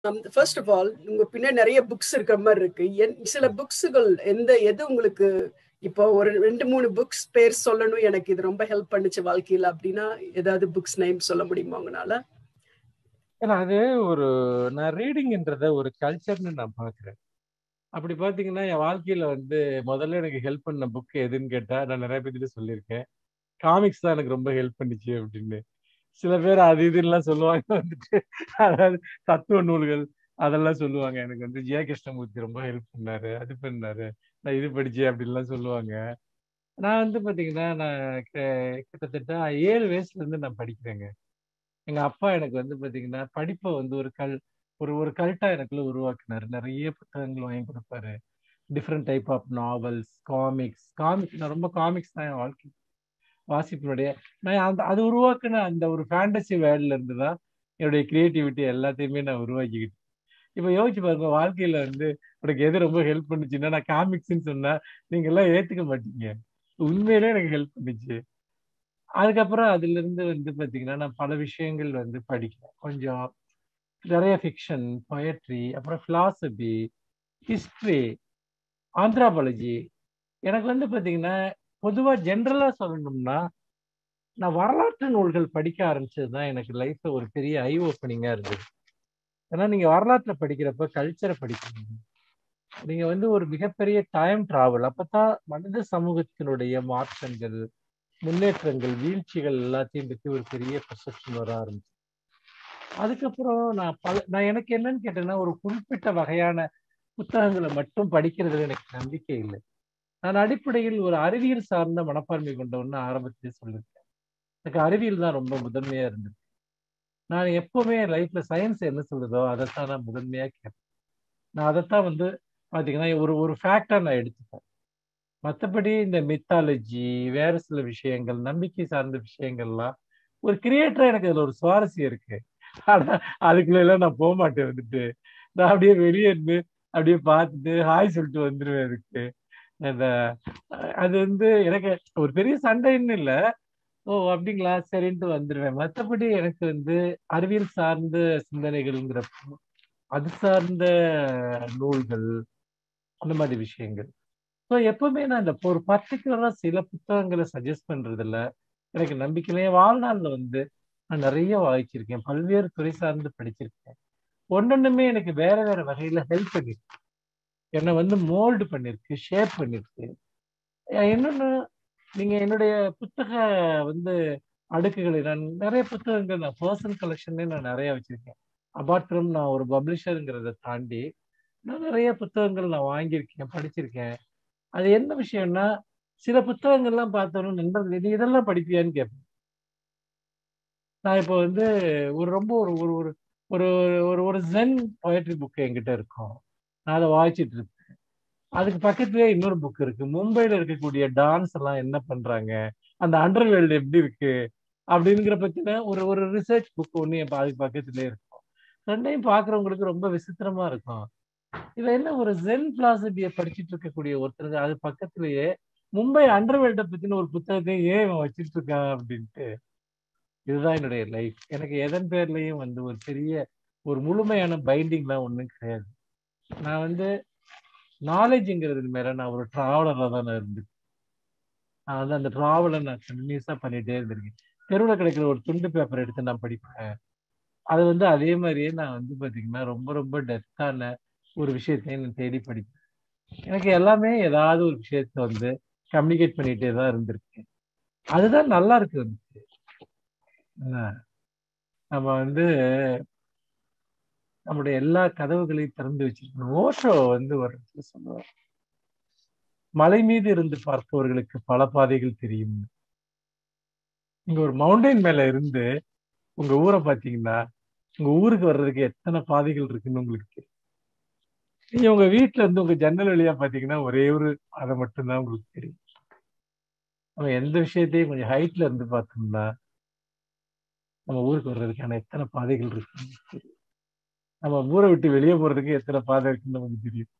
First of all உங்க பின்னாடி நிறைய புக்ஸ் இருக்கிற மாதிரி இருக்கு. என்- சில புக்ஸுகள் எந்த எது உங்களுக்கு இப்போ ஒரு ரெண்டு மூணு புக்ஸ் பேர் சொல்லணும் எனக்கு இது ரொம்ப ஹெல்ப் பண்ணுச்சு வாழ்க்கையில அப்படின்னா ஏதாவது புக்ஸ் நேம் சொல்ல முடியுமா உங்களால? ஏன்னா அது ஒரு நான் ரீடிங்ன்றத ஒரு கல்ச்சர்னு நான் பார்க்குறேன். அப்படி பார்த்தீங்கன்னா என் வாழ்க்கையில வந்து முதல்ல எனக்கு ஹெல்ப் பண்ண புக் எதுன்னு கேட்டா நான் நிறைய பேர்கிட்ட சொல்லியிருக்கேன். காமிக்ஸ் தான் எனக்கு ரொம்ப ஹெல்ப் பண்ணுச்சு அப்படின்னு. சில பேர் அது இதுலாம் சொல்லுவாங்க வந்துட்டு. அதாவது தத்துவ நூல்கள் அதெல்லாம் சொல்லுவாங்க. எனக்கு வந்து ஜெய கிருஷ்ணமூர்த்தி ரொம்ப ஹெல்ப் பண்ணாரு. அது பண்ணாரு. நான் இது படிச்சேன் அப்படின்லாம் சொல்லுவாங்க. நான் வந்து பாத்தீங்கன்னா நான் கிட்டத்தட்ட ஏழு வயசுல இருந்து நான் படிக்கிறேங்க. எங்க அப்பா எனக்கு வந்து பாத்தீங்கன்னா படிப்பை வந்து ஒரு கல் ஒரு ஒரு கல்ட்டா எனக்குள்ள உருவாக்குனாரு. நிறைய புத்தகங்கள் வாங்கி கொடுப்பாரு. Different type of novels comics comics நான் ரொம்ப காமிக்ஸ் தான் என் வாழ்க்கை வாசிப்பினுடைய நான் அந்த அது உருவாக்குன அந்த ஒரு ஃபேண்டசி வேர்ல்ட்ல இருந்து தான் என்னுடைய கிரியேட்டிவிட்டி எல்லாத்தையுமே நான் உருவாக்கிக்கிட்டேன் இப்போ யோசிச்சு பாருங்க வாழ்க்கையில வந்து உனக்கு எது ரொம்ப ஹெல்ப் பண்ணுச்சுன்னா நான் காமிக்ஸ்ன்னு சொன்னா நீங்க எல்லாம் ஏத்துக்க மாட்டீங்க. உண்மையிலே எனக்கு ஹெல்ப் பண்ணுச்சு. அதுக்கப்புறம் அதுல இருந்து வந்து பாத்தீங்கன்னா நான் பல விஷயங்கள் வந்து படிக்கிறேன். கொஞ்சம் நிறைய ஃபிக்ஷன் பொயட்ரி அப்புறம் philosophy ஹிஸ்ட்ரி ஆந்த்ராபாலஜி எனக்கு வந்து பாத்தீங்கன்னா பொதுவா ஜென்ரலா சொல்லணும்னா நான் வரலாற்று நூல்கள் படிக்க ஆரம்பிச்சது தான் எனக்கு லைஃப்ல ஒரு பெரிய ஐ ஓப்பனிங்கா இருந்தது. ஏன்னா நீங்க வரலாற்றுல படிக்கிறப்ப கல்ச்சரை படிக்கிறீங்க நீங்க வந்து ஒரு மிகப்பெரிய டைம் டிராவல் அப்பதான் மனித சமூகத்தினுடைய மாற்றங்கள் முன்னேற்றங்கள் வீழ்ச்சிகள் எல்லாத்தையும் பற்றி ஒரு பெரிய பெர்செப்ஷன் வர ஆரம்பிச்சு. அதுக்கப்புறம் நான் பல நான் எனக்கு என்னன்னு கேட்டேன்னா ஒரு குறிப்பிட்ட வகையான புத்தகங்களை மட்டும் படிக்கிறதுல எனக்கு நம்பிக்கை இல்லை. நான் அடிப்படையில் ஒரு அறிவியல் சார்ந்த மனப்பான்மை கொண்டவன்னு ஆரம்பத்திலே சொல்லியிருக்கேன். எனக்கு அறிவியல் தான் ரொம்ப முதன்மையா இருந்தது. நான் எப்பவுமே லைஃப்ல சயின்ஸ் என்ன சொல்லுதோ அதைத்தான் நான் முதன்மையா கேட்பேன். நான் அதைத்தான் வந்து பாத்தீங்கன்னா ஒரு ஒரு ஃபேக்டா நான் எடுத்துப்பேன். மற்றபடி இந்த மித்தாலஜி வேற சில விஷயங்கள் நம்பிக்கை சார்ந்த விஷயங்கள்லாம் ஒரு கிரியேட்டரா எனக்கு அதுல ஒரு சுவாரஸ்யம் இருக்கு. ஆனா அதுக்குள்ள எல்லாம் நான் போக மாட்டேன் வந்துட்டு. நான் அப்படியே வெளியே இருந்து அப்படியே பார்த்துட்டு ஹாய் சொல்லிட்டு வந்துருவேன் அதுக்கு. அந்த அது வந்து எனக்கு ஒரு பெரிய சண்டைன்னு இல்ல. ஓ அப்படிங்களா? சரின்ட்டு வந்துடுவேன் மற்றபடி எனக்கு வந்து அறிவியல் சார்ந்த சிந்தனைகள்ங்கிறப்போ அது சார்ந்த நூல்கள் அந்த மாதிரி விஷயங்கள். ஸோ எப்பவுமே நான் இந்த ஒரு பர்டிகுலராக சில புத்தகங்களை சஜஸ்ட் பண்றதுல எனக்கு நம்பிக்கையிலேயே வாழ்நாளில் வந்து நான் நிறைய வாய்ச்சிருக்கேன் பல்வேறு துறை சார்ந்து படிச்சிருக்கேன். ஒன்னொன்றுமே எனக்கு வேற வேற வகையில ஹெல்ப் பண்ணிருக்கு. என்னை வந்து மோல்டு பண்ணிருக்கு ஷேப் பண்ணிருக்கு. அஹ் இன்னொன்னு நீங்க என்னுடைய புத்தக வந்து அடுக்குகளை நான் நிறைய புத்தகங்கள் நான் பர்சனல் கலெக்ஷன்லேயே நான் நிறைய வச்சிருக்கேன். அபார்ட் ஃப்ரம் நான் ஒரு பப்ளிஷருங்கிறத தாண்டி நான் நிறைய புத்தகங்கள் நான் வாங்கியிருக்கேன் படிச்சிருக்கேன். அது என்ன விஷயம்னா சில புத்தகங்கள்லாம் பார்த்தோன்னு நண்பர்கள் நீ இதெல்லாம் படிப்பியான்னு கேட்பேன். நான் இப்போ வந்து ஒரு ரொம்ப ஒரு ஒரு ஒரு ஒரு ஒரு ஒரு ஜென் பொயட்ரி புக் என்கிட்ட இருக்கும். நான் அதை வாய்ச்சிட்டு இருப்பேன். அதுக்கு பக்கத்துலயே இன்னொரு புக் இருக்கு. மும்பையில இருக்கக்கூடிய டான்ஸ் எல்லாம் என்ன பண்றாங்க? அந்த அண்டர்வேல்டு எப்படி இருக்கு? அப்படிங்கிற பத்தின ஒரு ஒரு ரிசர்ச் புக் ஒன்று என் அதுக்கு பக்கத்துலயே இருக்கும். ரெண்டையும் பாக்குறவங்களுக்கு ரொம்ப விசித்திரமா இருக்கும். இவன் என்ன ஒரு ஜென் பிலாசபியை படிச்சுட்டு இருக்கக்கூடிய ஒருத்தருக்கு அது பக்கத்துலயே மும்பை அண்டர்வேல்ட பத்தின ஒரு புத்தகத்தையும் ஏன் இவன் வச்சுட்டு இருக்கான் அப்படின்ட்டு. இதுதான் என்னுடைய லைஃப் எனக்கு எதன் பேர்லயும் வந்து ஒரு பெரிய ஒரு முழுமையான பைண்டிங்லாம் ஒன்றும் கிடையாது. நான் வந்து நாலேஜுங்கிறது மேல நான் ஒரு டிராவலராக தான் நான் இருந்தேன் நான் வந்து அந்த டிராவலை நான் கண்டினியூஸா பண்ணிட்டே இருந்திருக்கேன். தெருவில் கிடைக்கிற ஒரு துண்டு பேப்பர் எடுத்து நான் படிப்பேன். அது வந்து அதே மாதிரியே நான் வந்து பார்த்தீங்கன்னா ரொம்ப ரொம்ப டெத்தான ஒரு விஷயத்தையும் நான் தேடி படிப்பேன். எனக்கு எல்லாமே ஏதாவது ஒரு விஷயத்த வந்து கம்யூனிகேட் பண்ணிட்டே தான் இருந்திருக்கேன். அதுதான் நல்லா இருக்கு வந்துட்டு நம்ம வந்து நம்முடைய எல்லா கதவுகளையும் திறந்து வச்சிருக்கணும். ஓஷோ வந்து ஒரு இடத்துல சொல்லுவார். மலை மீது இருந்து பார்ப்பவர்களுக்கு பல பாதைகள் தெரியும். நீங்க ஒரு மவுண்டைன் மேல இருந்து உங்க ஊரை பாத்தீங்கன்னா உங்க ஊருக்கு வர்றதுக்கு எத்தனை பாதைகள் இருக்குன்னு உங்களுக்கு தெரியும். நீங்க உங்க வீட்டுல இருந்து உங்க ஜன்னல் வழியா பாத்தீங்கன்னா ஒரே ஒரு அதை மட்டும்தான் உங்களுக்கு தெரியும். நம்ம எந்த விஷயத்தையும் கொஞ்சம் ஹைட்ல இருந்து பார்த்தோம்னா நம்ம ஊருக்கு வர்றதுக்கான எத்தனை பாதைகள் இருக்குன்னு தெரியும். நம்ம ஊரை விட்டு வெளியே போறதுக்கு எத்தனை பாதை இருக்குன்னு நமக்கு தெரியும்.